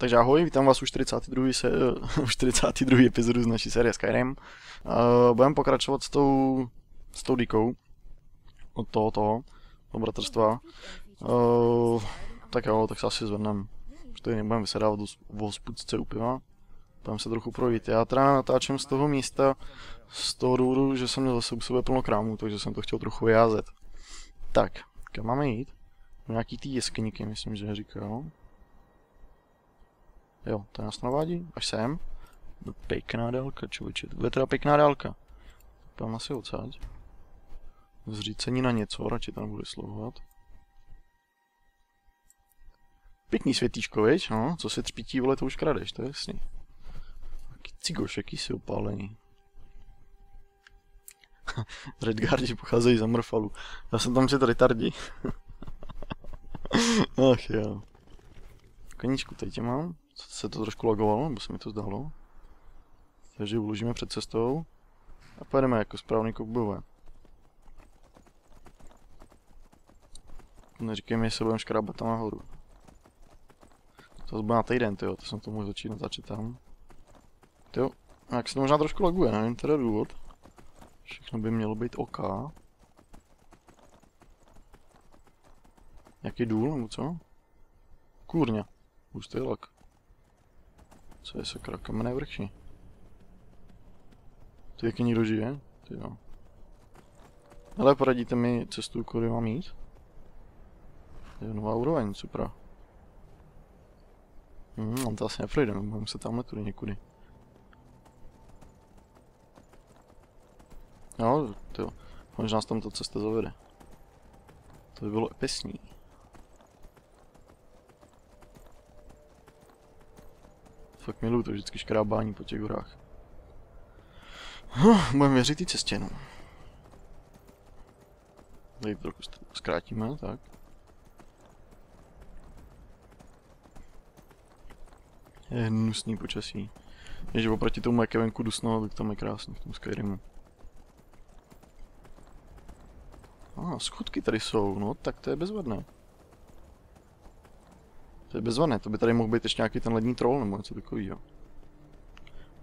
Takže ahoj, vítám vás u 42. Se, u 42. epizodu z naší série Skyrim. Uh, budeme pokračovat s tou, s tou díkou od toho, toho, bratrstva. Uh, tak jo, tak se asi zvedneme. Protože nebudeme vysedávat v hospudce u piva. Budeme se trochu projít. Já teda natáčím z toho místa z toho důvodu, že jsem měl zase u sebe plno krámů, takže jsem to chtěl trochu vyjázet. Tak, kam máme jít? Nějaký ty jeskyníky, myslím, že říkal. Jo, to nás navádí, až sem. Pěkná dálka, člověče, to bude teda pěkná dálka. Pám asi odsaď. Zřícení na něco, radši to nebudu slouhovat. Pěkný světíčko, viď? No, co se třpítí, vole, to už kradeš, to je jasný. Cigoš, jaký si opálený. Redguardi pocházejí z Amorfalu. Já jsem tam četl retardi. Ach jo. Koníčku tady tě mám se to trošku lagovalo, nebo se mi to zdálo. Takže uložíme před cestou a pojedeme jako správný koubové. Neříkej mi, se budeme škrábat tam nahoru. To bude na týden, tyjo, to jsem to mohl začít natáčet tam. Jo, jak se to možná trošku laguje, nevím teda důvod. Všechno by mělo být OK. Jaký důl, nebo co? Kůrně. Už to je lag. Co je sakra, kamenné vrchy? Ty jaký někdo žije? Ty jo. Ale poradíte mi cestu, kudy mám jít? Je nová úroveň, super. Hmm, on to asi neprojdeme, budeme se tamhle tudy někudy. Jo, to možná nás tam ta cesta zavede. To by bylo epesní. Fakt miluju to vždycky škrábání po těch horách. Huh, budeme věřit té cestě, no. Tady trochu zkrátíme, tak. Je hnusný počasí. Je, oproti tomu, jak je venku dusno, tak tam je krásný v tom Skyrimu. A, ah, schudky tady jsou, no, tak to je bezvadné. To je bezvané, to by tady mohl být ještě nějaký ten lední troll nebo něco takového.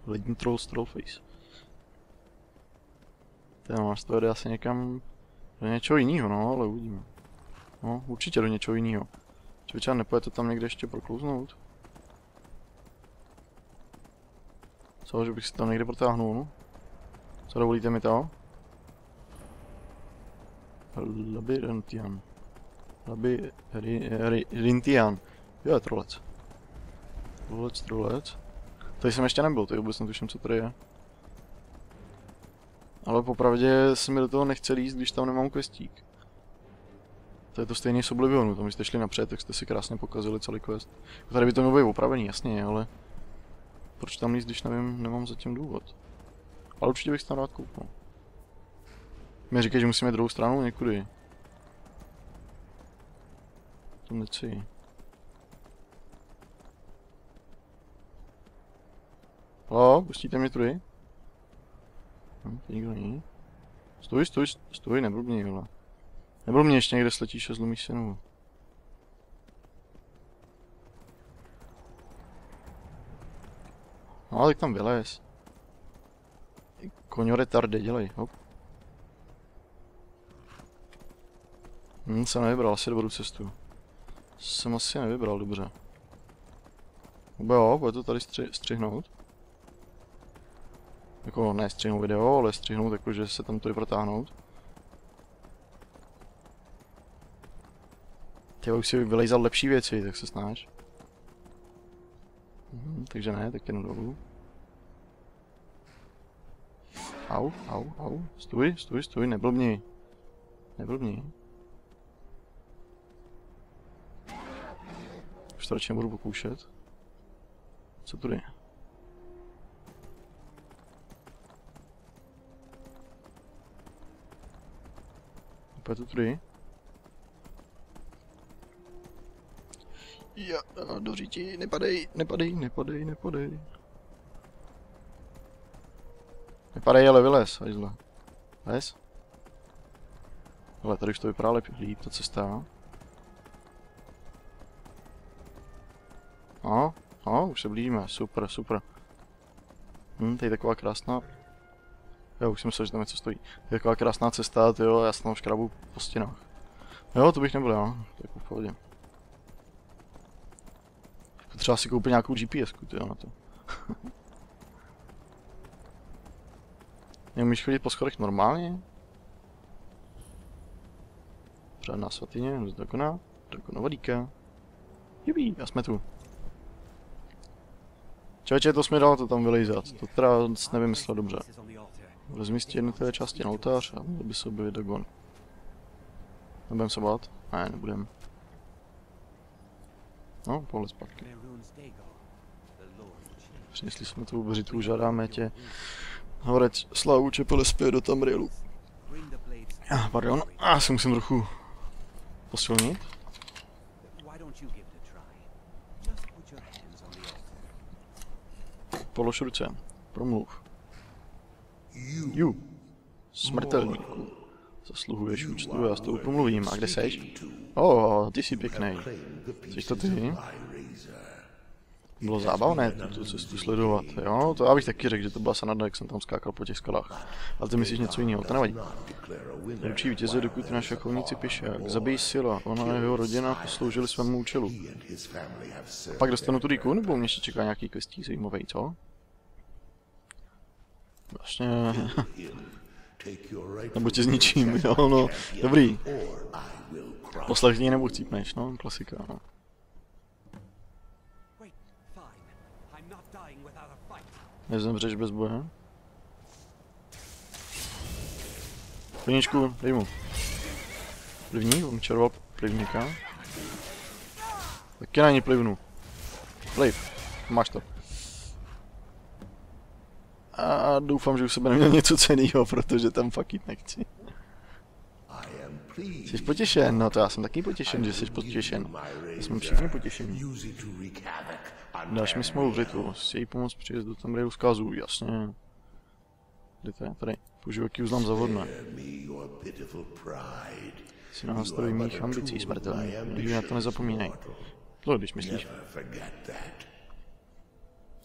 Lední troll z Trollface. Ten máš to jde asi někam do něčeho jiného, no, ale uvidíme. No, určitě do něčeho jiného. Nepojede to tam někde ještě proklouznout? Co, že bych si tam někde protáhnul, no? Co dovolíte mi to? Labyrintian. Labyrintian. Jo, je trolec. Trolec, trolec. Tady jsem ještě nebyl, tady vůbec netuším, co tady je. Ale popravdě se mi do toho nechce líst, když tam nemám questík. To je to stejný s Oblivionu, tam jste šli napřed, tak jste si krásně pokazili celý quest. Tady by to mělo být opravený, jasně, ale... Proč tam líst, když nevím, nemám zatím důvod. Ale určitě bych tam rád koupil. Mě říkají, že musíme druhou stranu někudy. To nechci. Halo, pustíte mě tudy? Hm, nikdo není. Stůj, stůj, stůj, neblbni, vole. Neblbni, ještě někde sletíš a zlomíš se nohu. No, tak tam vylez. Koňo retarde, dělej, hop. Hm, jsem nevybral asi dobrou cestu. Jsem asi nevybral dobře. Bo jo, bude to tady stři střihnout. Jako ne střihnout video, ale střihnout jako, že se tam tady protáhnout. Ty už si vylejzal lepší věci, tak se snáš. Mhm, takže ne, tak jenom dolů. Au, au, au. Stůj, stůj, stůj, neblbni. Neblbni. Už to radši nebudu pokoušet. Co tu je? Pojď to tudy. Ja, do říti, nepadej, nepadej, nepadej, nepadej. Nepadej, ale vylez, hajzle. Lez. Ale tady už to vypadá líp, ta cesta. No, No, už se blížíme, super, super. Hm, tady je taková krásná... Jo, už jsem myslel, že tam něco stojí. Taková krásná cesta, jo, já se tam po stěnách. Jo, to bych nebyl, jo, je v pohodě. Potřeba si koupit nějakou GPS, jo, na to. Neumíš chodit po schodech normálně? Řádná svatyně, dokoná, vodíka. Jubí, a jsme tu. Čověče, to jsme dalo to tam vylejzat, to teda nevymyslel dobře. Rozmístí jednotlivé části na oltář a měl by se objevit Dagon. Nebudem se bát? Ne, nebudem. No, pohled zpátky. Přinesli jsme tu břitu, žádáme tě. Horec, slavu čepele zpět do Tamrielu. Ah, pardon, já se musím trochu posilnit. Polož ruce. Promluv. Ju. Smrtelníku. Zasluhuješ účtu, já s tou promluvím. A kde seš? O, oh, ty jsi pěkný. Jsi to ty? Bylo zábavné tu cestu sledovat, jo? To já bych taky řekl, že to byla sanada, jak jsem tam skákal po těch skalách. Ale ty myslíš něco jiného, to nevadí. Ručí vítěze, dokud naše chovníci jak Zabij sila, ona a jeho rodina posloužili svému účelu. A pak dostanu tu díku, nebo mě ještě čeká nějaký questí zajímavý, co? Vlastně... nebo tě zničím, jo, no. Dobrý. Poslechni nebo chcípneš, no, klasika, no. Nezemřeš bez boje. Plníčku, dej mu. Plivní, on červal plivníka. Taky na ní plivnu. Pliv, máš to. A doufám, že už sebe neměl něco cenýho, protože tam fakt jít nechci. Jsi potěšen? No to já jsem taky potěšen, že jsi potěšen. Já jsme všichni potěšení. Dáš mi smlouvu Britu, chtějí pomoct příjezdu tam rejdu zkazu, jasně. Kde to je? Tady. Použiju jaký uznám za vodné. Jsi nástroj mých ambicí smrtelný. Nikdy na to nezapomínej. To když myslíš.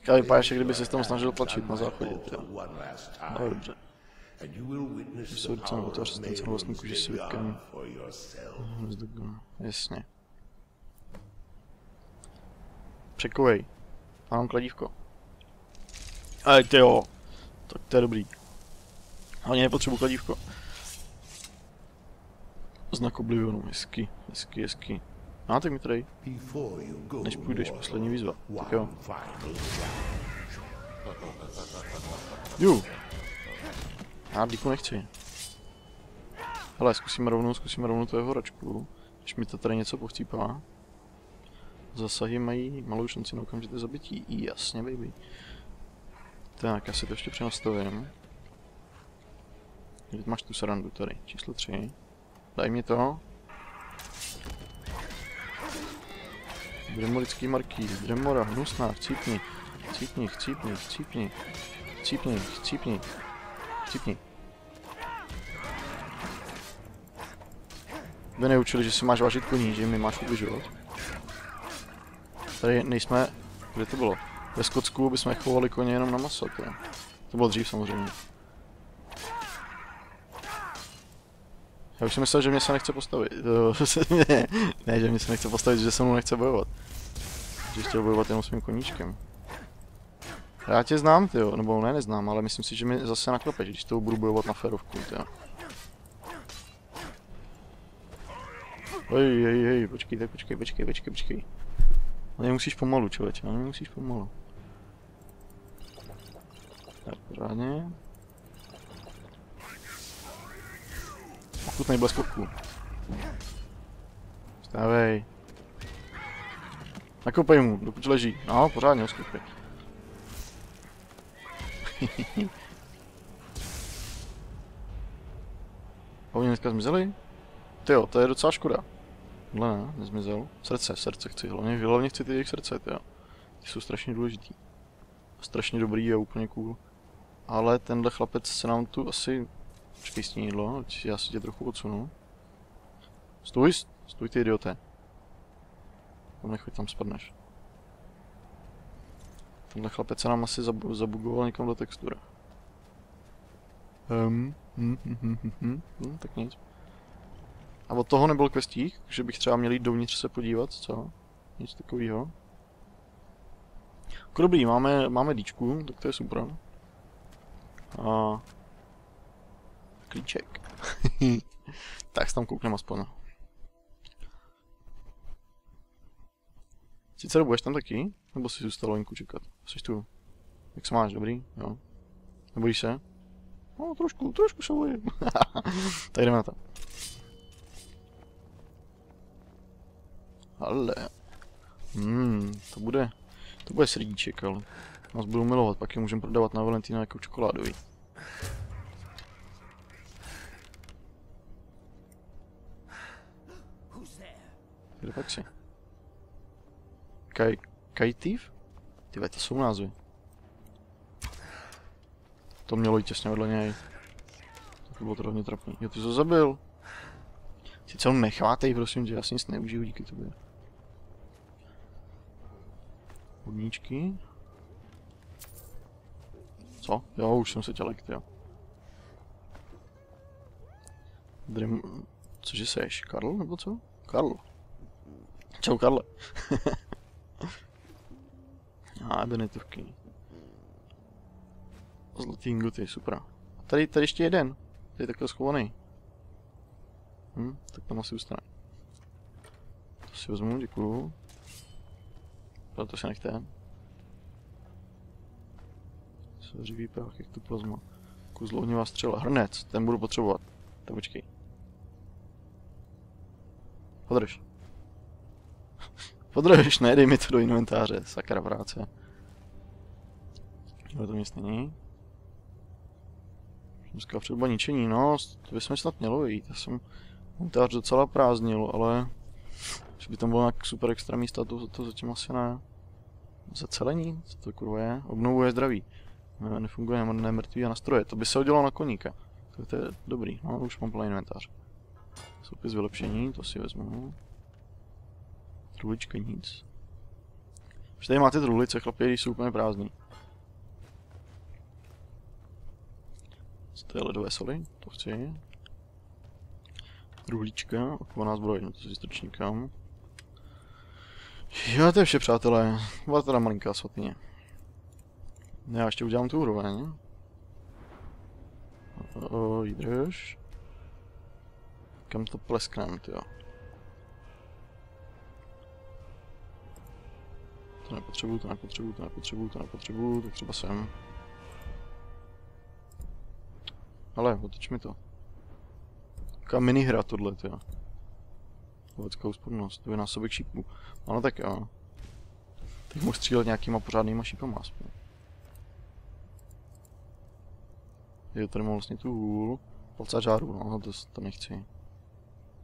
Ale vypadáš, jak kdyby se tam snažil tlačit na záchodě. No dobře. Soudce nebo to asistence vlastníku, že svědkem. Jasně. Překovej. Mám kladívko. Ale ty jo. Tak to je dobrý. Hlavně nepotřebuji kladívko. Znak Oblivionu, hezky, hezky, hezky. A tak mi tady. Než půjdeš, poslední výzva. Tak jo. Ju. Já díku nechci. Hele, zkusíme rovnou, zkusíme rovnou tu jeho račku. Když mi to tady něco pochcípá. Zasahy mají malou šanci na okamžité zabití. Jasně, baby. Tak, já si to ještě přenastavím. Teď máš tu sarandu tady, číslo 3. Daj mi to. Dremorický marký, Dremora, hnusná, chcípni. Chcípni, chcípni, chcípni. Chcípni, chcípni. Chcípni. Vy neučili, že si máš vážit koní, že mi máš ubližovat. Tady nejsme, kde to bylo? Ve Skotsku bychom chovali koně jenom na maso, to, to bylo dřív samozřejmě. Já už jsem myslel, že mě se nechce postavit. ne, že mě se nechce postavit, že se mnou nechce bojovat. Že chtěl bojovat jenom svým koníčkem. Já tě znám, ty nebo ne, neznám, ale myslím si, že mi zase naklopeš, když to budu bojovat na ferovku, jo. Hej, hej, hej, počkej, tak počkej, počkej, počkej, počkej. Ale nemusíš pomalu, člověče, ale nemusíš pomalu. Tak, pořádně. Pokud nebude skoků. Stávej. Nakopej mu, dokud leží. No, pořádně ho skopej. A oni dneska zmizeli? Tyjo, to je docela škoda. Tohle ne, nezmizel. Srdce, srdce chci, hlavně, hlavně chci ty jejich srdce, tyjo. Ty jsou strašně důležitý. Strašně dobrý a úplně cool. Ale tenhle chlapec se nám tu asi... Počkej s jídlo, já si tě trochu odsunu. Stůj, stůj ty idiote. Tam nechoď, tam spadneš. Tenhle chlapec se nám asi zabu zabugoval někam do textury. Um, hm, hm, hm, hm, hm, hm, tak nic. A od toho nebyl questík, že bych třeba měl jít dovnitř se podívat, co? Nic takového. Jako dobrý, máme, máme díčku, tak to je super. A... Klíček. tak se tam koukneme aspoň. Sice budeš tam taky? Nebo si zůstal venku čekat? Jsi tu? Jak se máš, dobrý? Jo. Nebojíš se? No, trošku, trošku se bojím. tak jdeme na to. Ale. Hmm, to bude, to bude srdíček, ale nás budou milovat, pak je můžeme prodávat na Valentína jako čokoládový. Kde pak si? Kaj, Kajtiv? Ty to jsou názvy. To mělo jít těsně vedle něj. To bylo to hodně trapný. Jo, ty jsi to zabil. Si celou nechvátej, prosím tě, já si nic neužiju díky tobě. Hodníčky. Co? Jo, už jsem se tě lekt, jo. Drim... Cože seš? Karl nebo co? Karl. Čau, Karle. A, Benetovky. Zlatý ingoty, super. A tady, tady ještě jeden. Tady je takhle schovaný. Hm, tak tam asi ustane. To si vezmu, děkuju. Ale to si nechte. Seřivý prach, jak to plazma. Kus ohnivá střela. Hrnec, ten budu potřebovat. Tak počkej. Podrž. Podrž, ne, dej mi to do inventáře, sakra práce. Ale to nic není. Dneska třeba ničení, no, to bychom snad mělo jít. Já jsem inventář docela prázdnil, ale... Že by tam bylo nějak super extra místa, to, to zatím asi ne. Zacelení? Co to kurva je? Obnovuje zdraví. Ne, nefunguje nemrtvý a nastroje. To by se udělalo na koníka. To, to je dobrý, no už mám plný inventář. Soupis vylepšení, to si vezmu. Truhlička nic. Už tady máte truhlice, chlapi, když jsou úplně prázdný. Co to je ledové soli? To chci. Truhlička, okovaná zbroj, no to si strčím kam. Jo, to je vše, přátelé. Byla teda malinká svatně. Já ještě udělám tu úroveň. O, vydrž. Kam to plesknem, jo. To nepotřebuju, to nepotřebuju, to nepotřebuju, to nepotřebuju, tak třeba sem. Ale, otoč mi to. Taká minihra tohle, jo. Lovecká úspornost, dvojnásobek šípů. Ano tak jo. Teď mohl střílet nějakýma pořádnýma šípama aspoň. Je tady mám vlastně tu hůl. Palca žáru, no, to, to nechci.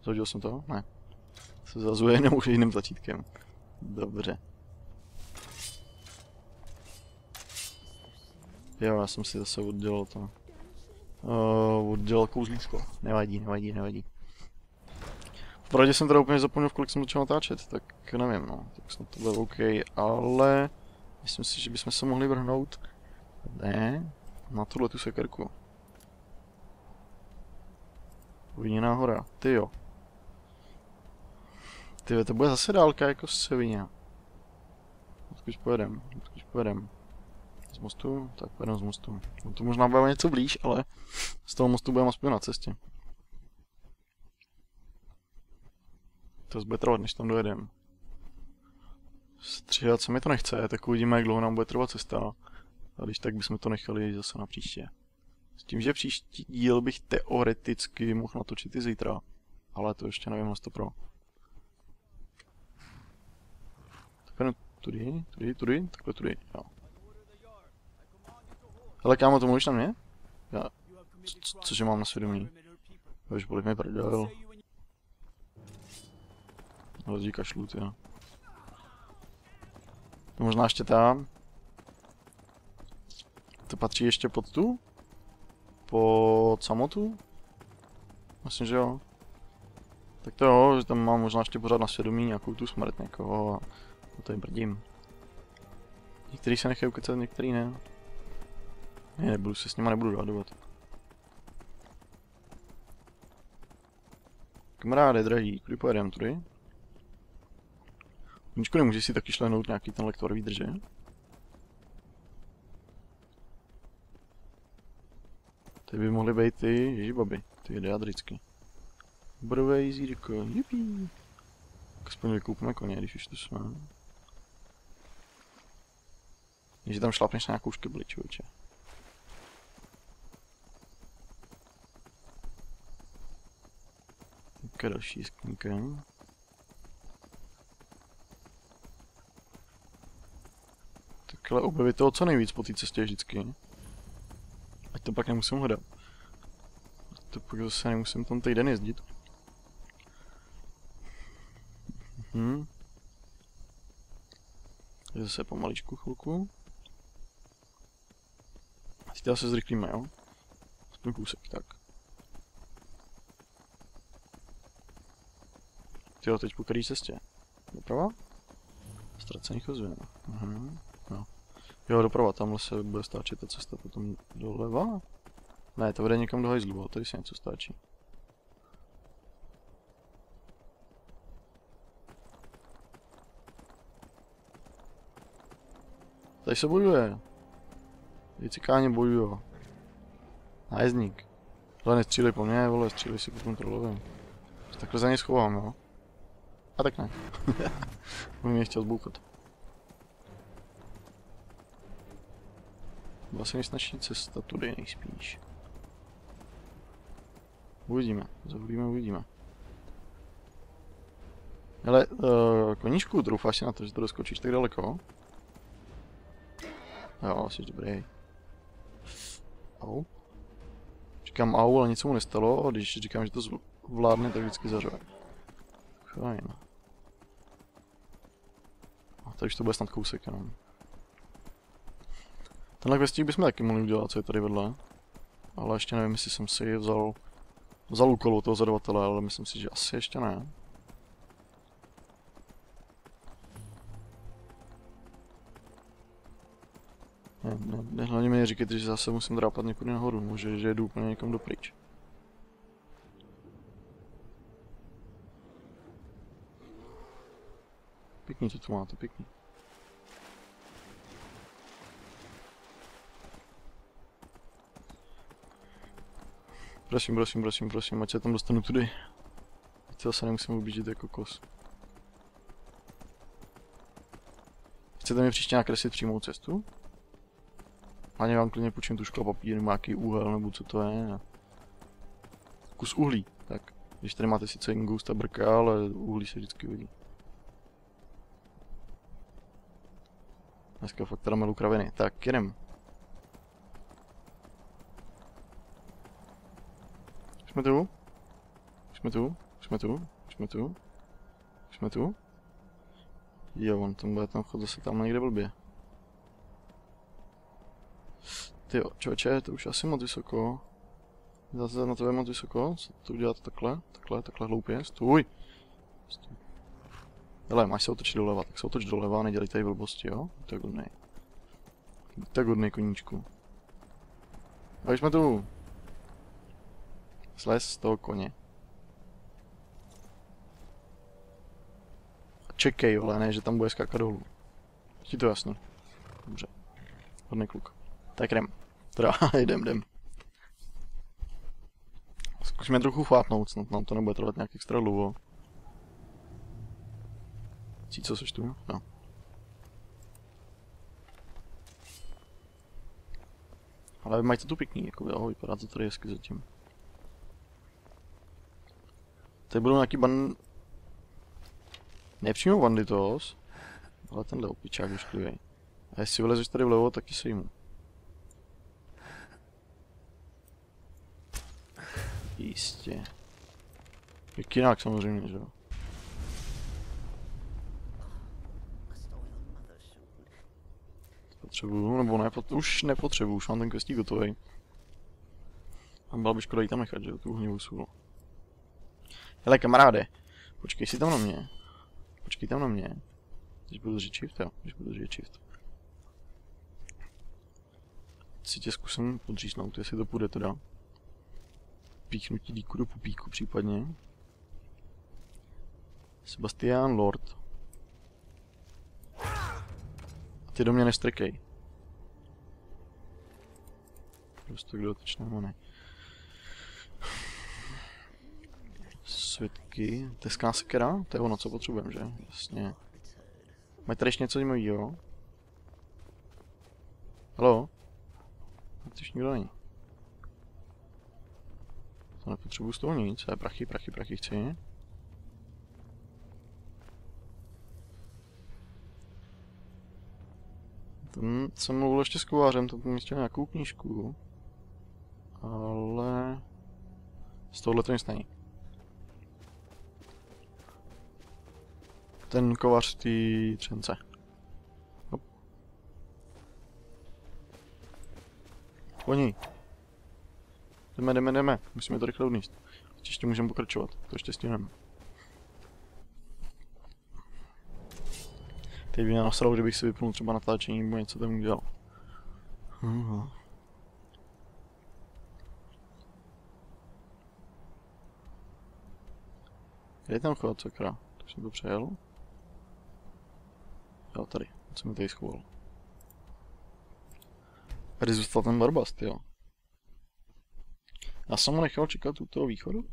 Zahodil jsem to? Ne. Se zazuje jenom už jiným tlačítkem. Dobře. Jo, já jsem si zase oddělal to. Uh, oddělal kouzlíčko. Nevadí, nevadí, nevadí. Vpravdě jsem teda úplně zapomněl, kolik jsem začal natáčet, tak nevím, no. Tak snad to bylo OK, ale... Myslím si, že bychom se mohli vrhnout... Ne, na tuhle tu sekerku. Viněná hora, ty jo. Ty to bude zase dálka jako Sevině. Odkud pojedem, odkud pojedem. Z mostu? Tak pojedem z mostu. No to možná bude něco blíž, ale z toho mostu budeme aspoň na cestě. To bude trvat, než tam dojedem. Stříhat se mi to nechce, tak uvidíme, jak dlouho nám bude trvat cesta. A když tak bychom to nechali zase na příště. S tím, že příští díl bych teoreticky mohl natočit i zítra. Ale to ještě nevím na 100 pro. Tak tudy, tudy, tudy, takhle tudy, jo. Hele kámo, to mluvíš na mě? Já, co, cože mám na svědomí? Už bolí mi prdel. Lidi kašlu, jo. To možná ještě tam. To patří ještě pod tu? Pod samotu? Myslím, že jo. Tak to jo, že tam mám možná ještě pořád na svědomí nějakou tu smrt někoho a to tady brdím. Některý se nechají ukecat, některý ne. Ne, nebudu se s nima nebudu rádovat. Kamaráde, drahý, kudy pojedeme tudy? Ničko, nemůžeš si taky šlehnout nějaký ten lektor výdrže? Ty by mohly být ty ježibaby, ty deadricky. Brové jízdíko, jupí. Aspoň vykoupíme koně, když už tu jsme. Když tam šlapneš na nějakou škybli, člověče. Tak další skínka. Takhle objevit toho co nejvíc po té cestě vždycky. Ať to pak nemusím hledat. Ať to pak zase nemusím tam týden jezdit. Mhm. Zase pomaličku chvilku. Teď se zrychlíme, jo? Aspoň kousek, Jo, teď po který cestě? Doprava? Ztracených ozvěn. Mhm. Jo. jo, doprava, tamhle se bude stáčet ta cesta potom doleva. Ne, to vede někam do hajzlu, tady se něco stáčí. Tady se bojuje. Tady cikáni bojují. Nájezdník. Ale nestřílej po mně, vole, střílej si po kontrolovém. Takhle za ně schovám, jo. A tak ne. On mě chtěl zboukat. Byla se mi snažší cesta tudy nejspíš. Uvidíme, zahodíme, uvidíme. Ale uh, koníčku, troufáš si na to, že to doskočíš tak daleko? Jo, jsi dobrý. Au. Říkám au, ale nic mu nestalo, a když říkám, že to zvládne, tak vždycky zařve. Fajn. Už to bude snad kousek jenom. Tenhle questík bychom taky mohli udělat, co je tady vedle. Ale ještě nevím, jestli jsem si vzal, vzal úkol toho zadavatele, ale myslím si, že asi ještě ne. Ne, ne, ne hlavně mi neříkejte, že zase musím drápat někudy nahoru, může, že jdu úplně někam dopryč. Pěkný to tu máte, pěkný. Prosím, prosím, prosím, prosím, ať se tam dostanu tudy. Teď zase nemusím ubížit jako kos. Chcete mi příště nakreslit přímou cestu? Ani vám klidně půjčím tu škla papír, nebo nějaký úhel, nebo co to je. Kus uhlí, tak. Když tady máte sice ingusta brka, ale uhlí se vždycky vidí. Dneska fakt teda milu kraviny. Tak, jedem. Jsme tu? Jsme tu? Jsme tu? Jsme tu? Jsme tu? Jo, on tam bude tam chod zase tam někde blbě. Ty čověče, to už asi moc vysoko. Zase na to je moc vysoko, co to udělat takhle, takhle, takhle hloupě, stůj. stůj. Hele, máš se otočit doleva, tak se otoč doleva, nedělej tady blbosti, jo? Godnej. To je godnej koníčku. A jsme tu. Slez z toho koně. A čekej, ale ne, že tam bude skákat dolů. Ti to jasný. Dobře. Hodný kluk. Tak jdem. Teda, jdem, jdem. Zkusíme trochu chvátnout, snad nám to nebude trvat nějak extra dlouho. Cí, co seš tu? No. Ale mají to tu pěkný, jako jo, vypadá to tady hezky zatím. Tady budou nějaký ban... Nepřímo banditos, ale tenhle opičák vyšklivý. A jestli vylezeš tady vlevo, taky se jim. Jistě. Jak jinak samozřejmě, že jo. Potřebuju, nebo ne, pot, už nepotřebuju, už mám ten questík gotový. A byla by škoda jí tam nechat, že tu hnivou sůl. Hele kamaráde, počkej si tam na mě. Počkej tam na mě. Když budu držet shift, jo, když budu držet shift. si tě zkusím podřísnout, jestli to půjde teda. Píchnutí díku do pupíku případně. Sebastian Lord. Ty do mě nestrkej. Prostě kdo dotyčné mony. Světky. Teská sekera? To je ono, co potřebujeme, že? Jasně. Mají tady ještě něco zajímavého? Halo? To už nikdo není. To nepotřebuji z toho nic, ale prachy, prachy, prachy chci. Ten jsem mluvil ještě s kovářem, to mi chtěl nějakou knížku. Ale... Z tohohle to nic není. Ten kovář té třence. Hop. Oni. Jdeme, jdeme, jdeme. Musíme to rychle odníst. Ještě můžeme pokračovat. To ještě stihneme. Teď by mě nasralo, kdybych si vypnul třeba natáčení nebo něco tam udělal. Uh-huh. Kde je ten chod, sakra? Tak jsem to přejel. Jo, tady. Co mi tady schoval? Tady zůstal ten barbast, jo. Já jsem ho nechal čekat u toho východu?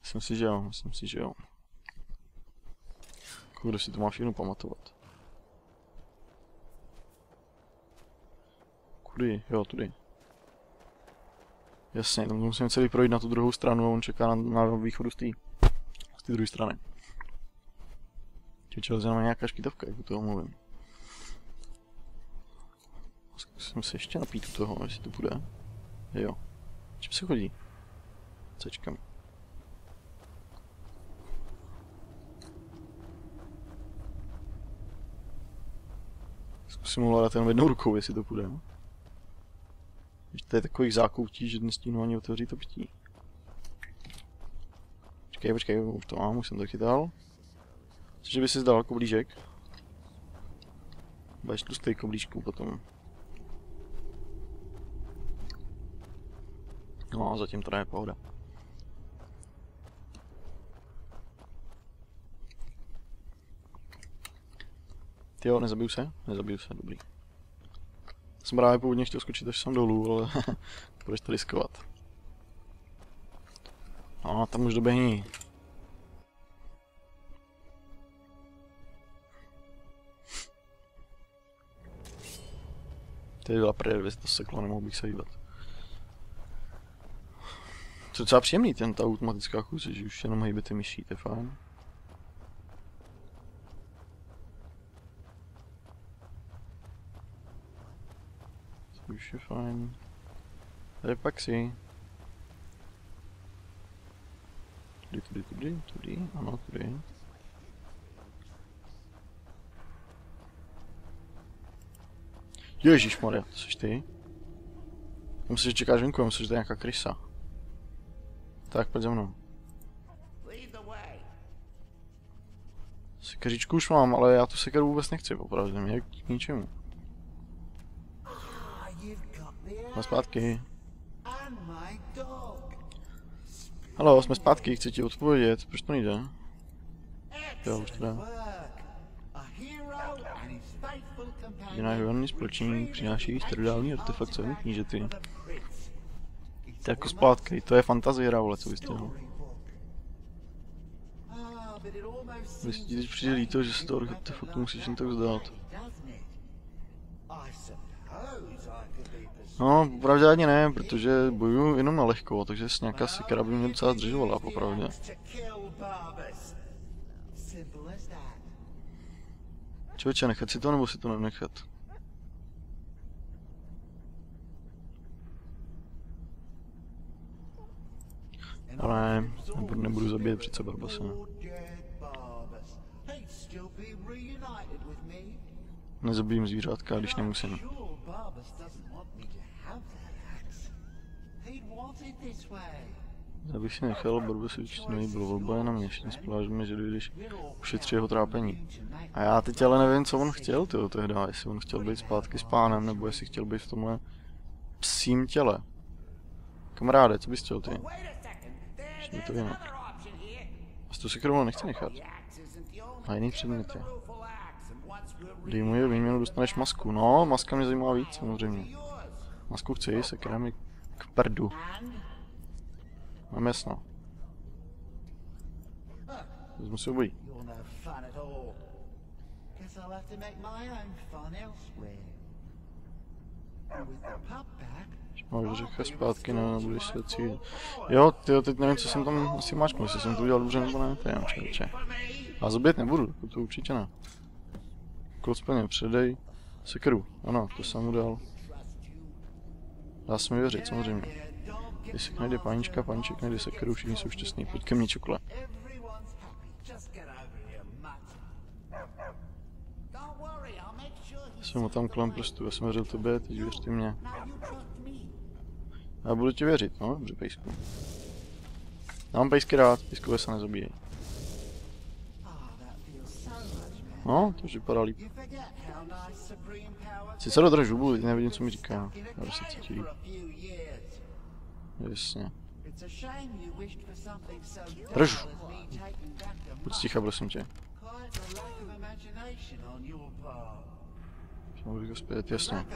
Myslím si, že jo, myslím si, že jo. Kdo si to má všechno pamatovat. Kudy? Jo, tudy. Jasně, tam musím celý projít na tu druhou stranu a on čeká na, na východu z té z druhé strany. Čeče, na nějaká škytovka, jak u toho mluvím. Zkusím se ještě napít u toho, jestli to bude. Jo. Čím se chodí? Cečkám. Zkusím ovládat jenom jednou rukou, jestli to půjde. To je takových zákoutí, že nestíhnu ani otevřít to pití. Počkej, počkej, už to mám, už jsem to chytal. Cože by si zdal koblížek? Budeš tlustej koblížku potom. No a zatím to je pohoda. Jo, nezabiju se? Nezabiju se, dobrý. Jsem právě původně chtěl skočit až sem dolů, ale budeš to riskovat. No, tam už doběhní. Ty byla se to seklo, nemohl bych se hýbat. To je docela příjemný ten ta automatická chůze, že už jenom hejbete myší, to je fajn. Je fajn. Tady pak si. Tudy, tudy, tudy, tudy, ano, tudy. Ježíš Maria, to jsi ty? Že čekáš venku, myslím, že to je nějaká krysa. Tak, pojď za mnou. Sekeříčku už mám, ale já tu sekeru vůbec nechci, opravdu, mě k ničemu. Jsme zpátky. Halo, jsme zpátky, chci ti odpovědět, proč to nejde? Jo, už to dá. Jiná hvězdný společník přináší sterilální artefakt co knížety. To je jako zpátky, to je fantazie hra, vole, co vy jste ho. Vy si teď přijde líto, že se to artefaktu musíš jen tak vzdát. No, popravdě ne, protože bojuju jenom na lehko, takže nějaká sekera by mě docela zdržovala, popravdě. Člověče, nechat si to nebo si to nenechat? Ale nebudu, nebudu zabíjet přece Barbasa. Nezabijím zvířátka, když nemusím. Já bych si nechal, barvu si určitě nelíbilo, volba je na mě, všichni spolážíme, že dojdeš ušetří jeho trápení. A já teď ale nevím, co on chtěl, tyjo, tehdy, jestli on chtěl být zpátky s pánem, nebo jestli chtěl být v tomhle psím těle. Kamaráde, co bys chtěl ty? Ještě to jinak. A tu sekeru nechci nechat. A jiný předměty. Dej mu je výměnu, dostaneš masku. No, maska mě zajímá víc, samozřejmě. Masku chci, sekera mi k prdu. Mám jasno. Vezmu si obojí. Guess I'll have to make my own fun elsewhere. Máš zpátky, ne, nebudeš se cílit. Jo, ty teď nevím, co jsem tam asi máčknul, jestli jsem to udělal dobře nebo ne, to je člověče. A zabít nebudu, jako to určitě ne. Kód splně, předej sekeru, ano, to jsem mu dal. Dá se mi věřit, samozřejmě. Jestli najde pánička, pániček najde sekeru, všichni jsou šťastní, pojď ke mně čokole. he Jsem mu tam kolem prstu, já jsem věřil tobě, teď mě. You trust me. Já budu ti věřit, no, dobře, pejsku. Já mám pejsky rád, pejskové se nezabíjejí. No, to už vypadá líp. Sice dodrž hubu, nevidím, co mi říká. Já se cítí líp. Jasně. Drž. Buď mutt. sticha, prosím tě. Šel bych zpět, jasně.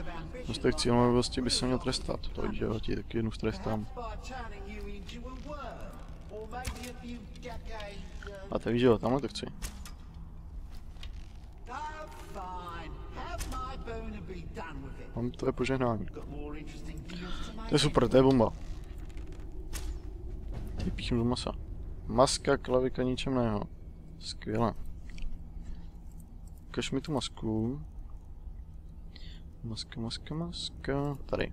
Dostek cílovosti by se měl trestat. To jde, ti taky jednu trestám. A že jo, tamhle to chci. It. Mám tvoje požehnání. To je super, to je bomba. Ty píchnu do masa. Maska, klavika, ničem neho. Skvěle. Ukaž mi tu masku. Maska, maska, maska. Tady.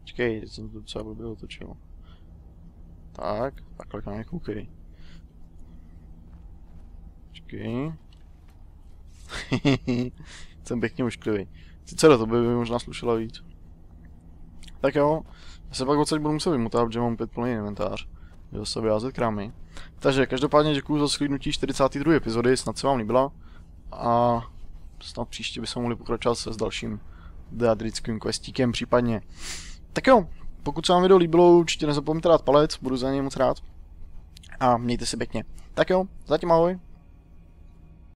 Počkej, teď jsem to docela blbě otočil. Tak, takhle na mě koukej. Počkej. jsem pěkně ušklivý. Sice to by, by možná slušela víc. Tak jo, já se pak odsaď budu muset vymutat, protože mám opět plný inventář. Jo, se vyházet krámy. Takže každopádně děkuji za shlídnutí 42. epizody, snad se vám líbila. A snad příště bychom mohli pokračovat se s dalším deadrickým questíkem případně. Tak jo, pokud se vám video líbilo, určitě nezapomeňte dát palec, budu za něj moc rád. A mějte se pěkně. Tak jo, zatím ahoj.